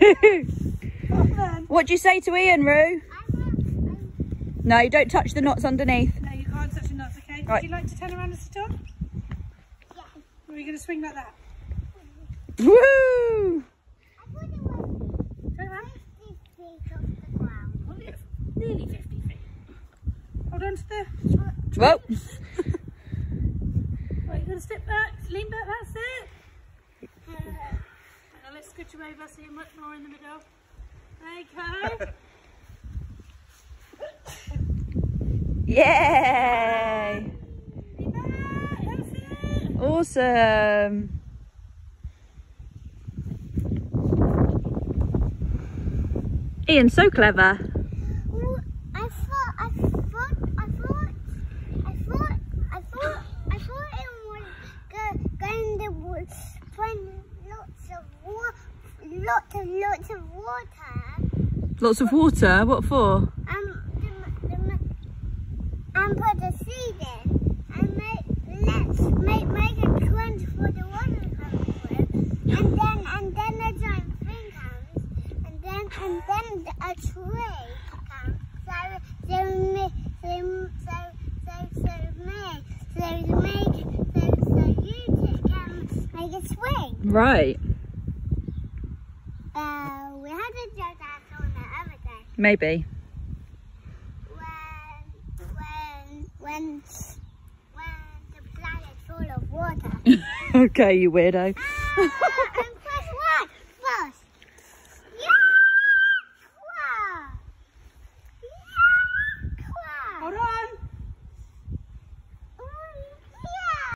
what do you say to Ian, Roo? No, you don't touch the knots underneath. No, you can't touch the knots, okay? Would Right. you like to turn around and sit on? Yeah. Or are you going to swing like that? Woo! I thought it Turn around. 50 feet the ground. Nearly 50 feet. Hold on to the... Whoa! Right, you're going to step back, lean back, that's it. Now you over so you're much more in the middle. Okay. Yay! Awesome. Ian, so clever. Lots and lots of water, Lots of water. What for? um, the, the, and put the seed in, and make, let's make, make a trench for the water to come through, and then, and then a giant thing comes, and then, and then a tree comes, so, so, so, so, so, so, me, so, make, so, so you can make a swing. Right. Uh, we had a joke that on the other day. Maybe. when when when when the planet's full of water. okay, you weirdo. Ah!